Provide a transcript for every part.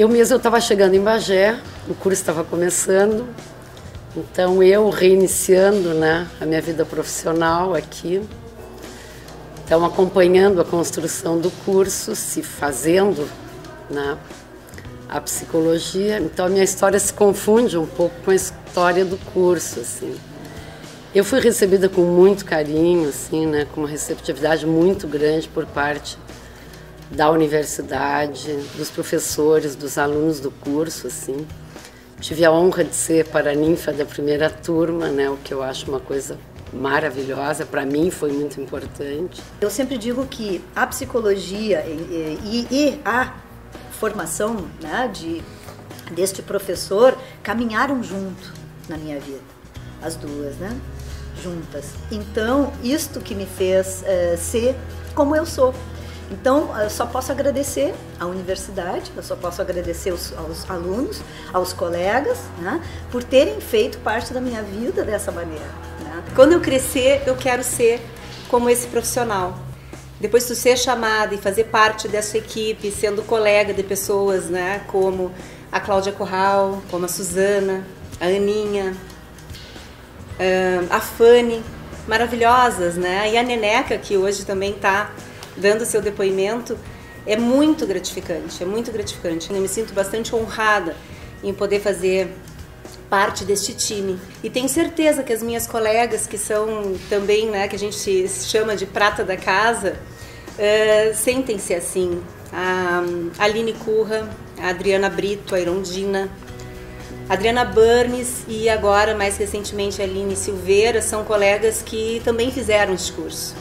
Eu mesma estava chegando em Bagé, o curso estava começando, então eu reiniciando né, a minha vida profissional aqui, então acompanhando a construção do curso, se fazendo né, a psicologia, então a minha história se confunde um pouco com a história do curso, assim. Eu fui recebida com muito carinho, assim, né, com uma receptividade muito grande por parte da universidade, dos professores, dos alunos do curso, assim. Tive a honra de ser paraninfa da primeira turma, né, o que eu acho uma coisa maravilhosa, para mim foi muito importante. Eu sempre digo que a psicologia e, e, e a formação né, de, deste professor caminharam junto na minha vida, as duas, né? Juntas. Então, isto que me fez é, ser como eu sou. Então, eu só posso agradecer à universidade, eu só posso agradecer aos, aos alunos, aos colegas, né, por terem feito parte da minha vida dessa maneira. Né? Quando eu crescer, eu quero ser como esse profissional. Depois de ser chamada e fazer parte dessa equipe, sendo colega de pessoas né, como a Cláudia Corral, como a Suzana, a Aninha, a Fanny, maravilhosas, né? E a Neneca, que hoje também está dando seu depoimento, é muito gratificante, é muito gratificante. Eu me sinto bastante honrada em poder fazer parte deste time. E tenho certeza que as minhas colegas, que são também, né, que a gente chama de prata da casa, uh, sentem-se assim. A Aline Curra, a Adriana Brito, a Irondina, a Adriana Burnes e agora, mais recentemente, a Aline Silveira, são colegas que também fizeram este curso.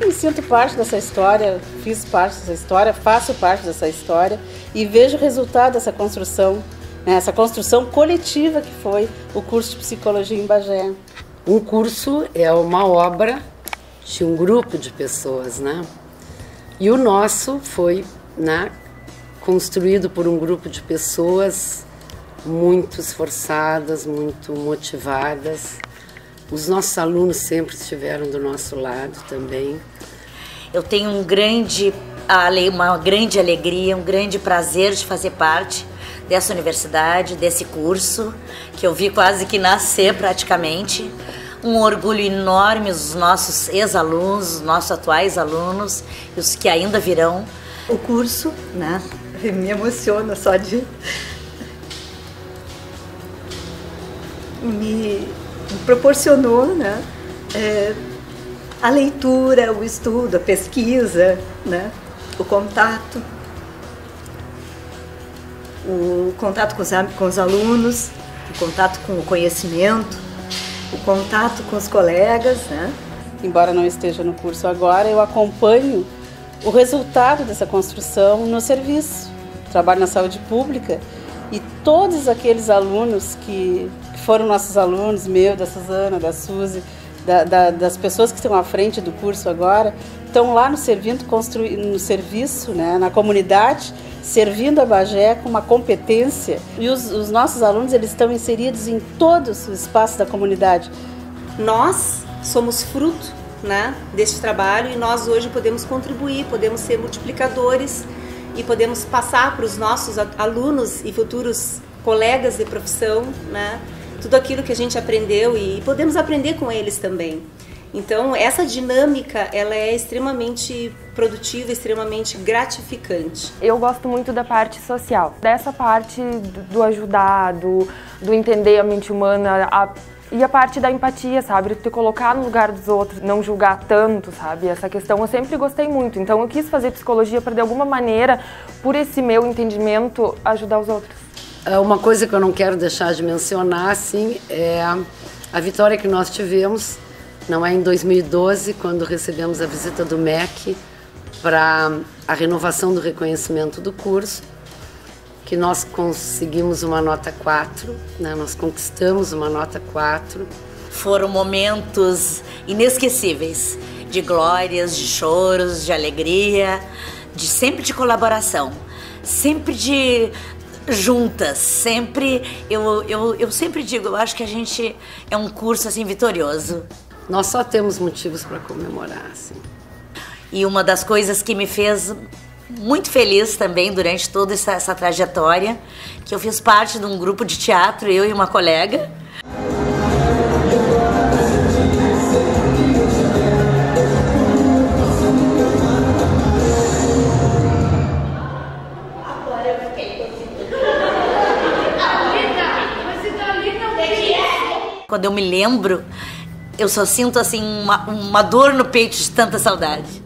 Me sinto parte dessa história, fiz parte dessa história, faço parte dessa história e vejo o resultado dessa construção, né, essa construção coletiva que foi o curso de psicologia em Bagé. Um curso é uma obra de um grupo de pessoas, né? E o nosso foi né, construído por um grupo de pessoas muito esforçadas, muito motivadas os nossos alunos sempre estiveram do nosso lado também. Eu tenho um grande, uma grande alegria, um grande prazer de fazer parte dessa universidade, desse curso, que eu vi quase que nascer praticamente. Um orgulho enorme os nossos ex-alunos, os nossos atuais alunos e os que ainda virão. O curso, né, me emociona só de me proporcionou né, é, a leitura, o estudo, a pesquisa, né, o contato, o contato com os, com os alunos, o contato com o conhecimento, o contato com os colegas. Né. Embora não esteja no curso agora, eu acompanho o resultado dessa construção no serviço. Trabalho na saúde pública e todos aqueles alunos que foram nossos alunos, meu, da Suzana, da Suzy, da, da, das pessoas que estão à frente do curso agora, estão lá no, servindo, construir, no serviço, né, na comunidade, servindo a Bagé com uma competência. E os, os nossos alunos eles estão inseridos em todos os espaços da comunidade. Nós somos fruto né, deste trabalho e nós hoje podemos contribuir, podemos ser multiplicadores e podemos passar para os nossos alunos e futuros colegas de profissão, né, tudo aquilo que a gente aprendeu e podemos aprender com eles também. Então, essa dinâmica, ela é extremamente produtiva, extremamente gratificante. Eu gosto muito da parte social, dessa parte do ajudar, do, do entender a mente humana, a, e a parte da empatia, sabe? Te colocar no lugar dos outros, não julgar tanto, sabe? Essa questão eu sempre gostei muito. Então, eu quis fazer psicologia para, de alguma maneira, por esse meu entendimento, ajudar os outros. É, uma coisa que eu não quero deixar de mencionar, assim, é a vitória que nós tivemos, não é em 2012, quando recebemos a visita do MEC para a renovação do reconhecimento do curso, que nós conseguimos uma nota 4, né? nós conquistamos uma nota 4. Foram momentos inesquecíveis, de glórias, de choros, de alegria, de sempre de colaboração, sempre de juntas, sempre, eu, eu, eu sempre digo, eu acho que a gente é um curso assim vitorioso. Nós só temos motivos para comemorar, assim. E uma das coisas que me fez muito feliz também durante toda essa, essa trajetória, que eu fiz parte de um grupo de teatro, eu e uma colega. Eu me lembro, eu só sinto assim uma, uma dor no peito de tanta saudade.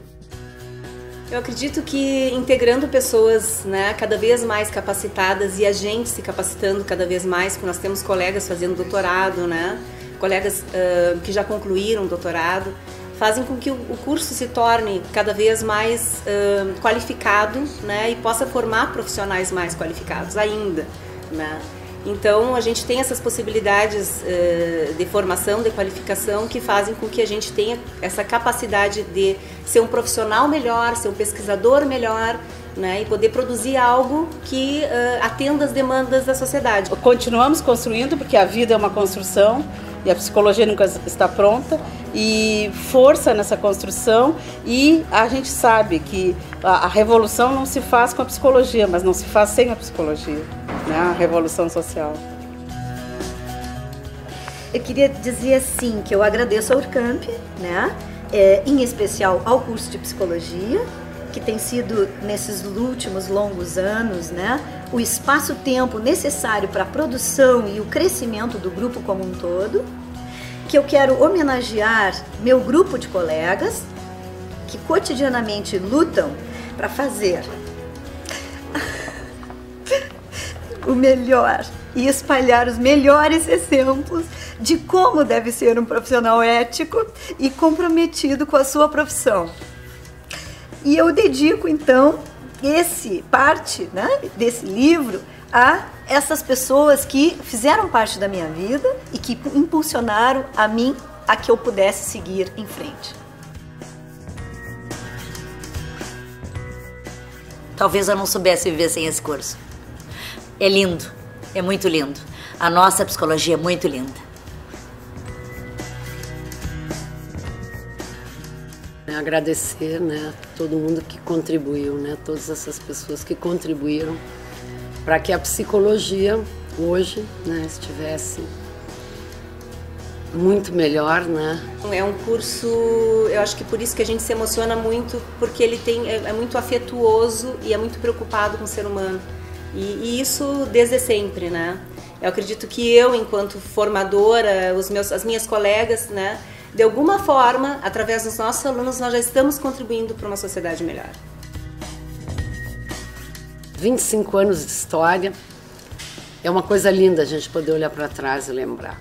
Eu acredito que integrando pessoas né, cada vez mais capacitadas e a gente se capacitando cada vez mais, porque nós temos colegas fazendo doutorado, né, colegas uh, que já concluíram doutorado, fazem com que o curso se torne cada vez mais uh, qualificado né, e possa formar profissionais mais qualificados ainda. Né? Então, a gente tem essas possibilidades uh, de formação, de qualificação, que fazem com que a gente tenha essa capacidade de ser um profissional melhor, ser um pesquisador melhor, né, e poder produzir algo que uh, atenda as demandas da sociedade. Continuamos construindo, porque a vida é uma construção e a psicologia nunca está pronta, e força nessa construção. E a gente sabe que a, a revolução não se faz com a psicologia, mas não se faz sem a psicologia né, a revolução social. Eu queria dizer assim que eu agradeço ao Urcamp, né, é, em especial ao curso de psicologia, que tem sido nesses últimos longos anos, né, o espaço-tempo necessário para a produção e o crescimento do grupo como um todo, que eu quero homenagear meu grupo de colegas que cotidianamente lutam para fazer o melhor e espalhar os melhores exemplos de como deve ser um profissional ético e comprometido com a sua profissão. E eu dedico então esse parte, né, desse livro a essas pessoas que fizeram parte da minha vida e que impulsionaram a mim a que eu pudesse seguir em frente. Talvez eu não soubesse viver sem esse curso. É lindo, é muito lindo. A nossa psicologia é muito linda. Agradecer, né, todo mundo que contribuiu, né, todas essas pessoas que contribuíram para que a psicologia hoje, né, estivesse muito melhor, né? É um curso, eu acho que por isso que a gente se emociona muito, porque ele tem é, é muito afetuoso e é muito preocupado com o ser humano. E, e, isso desde sempre, né? Eu acredito que eu, enquanto formadora, os meus, as minhas colegas, né, de alguma forma, através dos nossos alunos, nós já estamos contribuindo para uma sociedade melhor. 25 anos de história, é uma coisa linda a gente poder olhar para trás e lembrar.